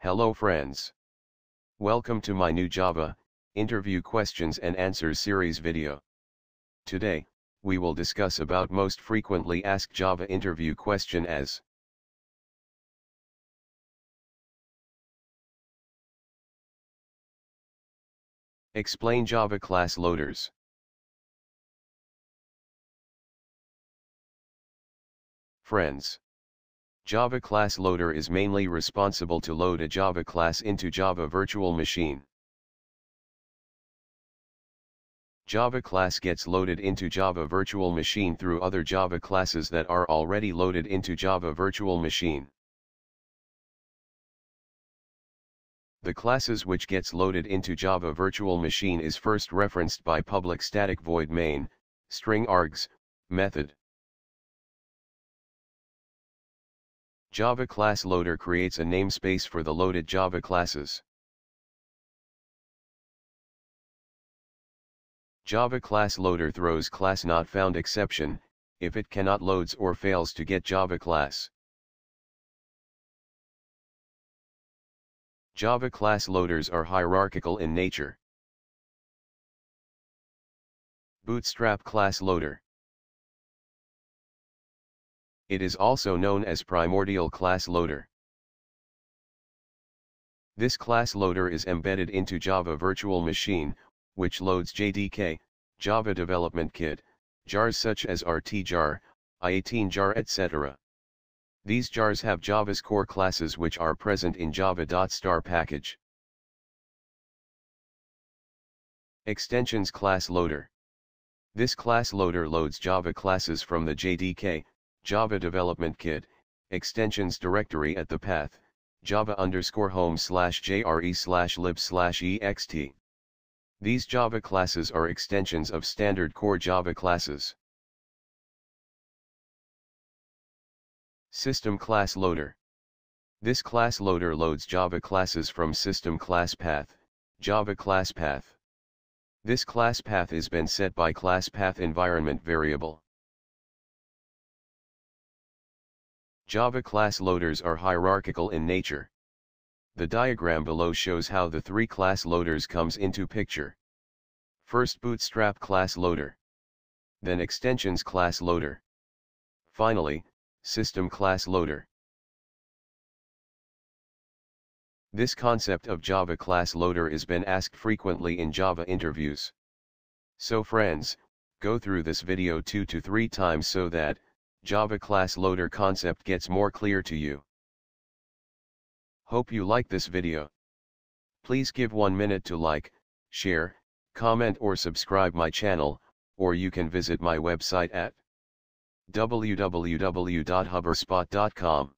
Hello friends. Welcome to my new Java, interview questions and answers series video. Today, we will discuss about most frequently asked Java interview question as Explain Java class loaders. Friends. Java class loader is mainly responsible to load a Java class into Java virtual machine. Java class gets loaded into Java virtual machine through other Java classes that are already loaded into Java virtual machine. The classes which gets loaded into Java virtual machine is first referenced by public static void main, string args, method. Java class loader creates a namespace for the loaded Java classes. Java class loader throws class not found exception, if it cannot loads or fails to get Java class. Java class loaders are hierarchical in nature. Bootstrap class loader it is also known as primordial class loader. This class loader is embedded into Java Virtual Machine, which loads JDK, Java Development Kit, jars such as RTJAR, I18 jar etc. These jars have Java's core classes which are present in java.star package. Extensions Class Loader This class loader loads Java classes from the JDK, Java Development Kit, extensions directory at the path, java underscore home slash jre slash lib slash ext. These Java classes are extensions of standard core Java classes. System Class Loader This class loader loads Java classes from System Class Path, Java Class Path. This class path is been set by class path environment variable. Java class loaders are hierarchical in nature. The diagram below shows how the three class loaders comes into picture. First Bootstrap class loader. Then Extensions class loader. Finally, System class loader. This concept of Java class loader is been asked frequently in Java interviews. So friends, go through this video 2 to 3 times so that, Java class loader concept gets more clear to you. Hope you like this video. Please give one minute to like, share, comment or subscribe my channel, or you can visit my website at www.hubberspot.com.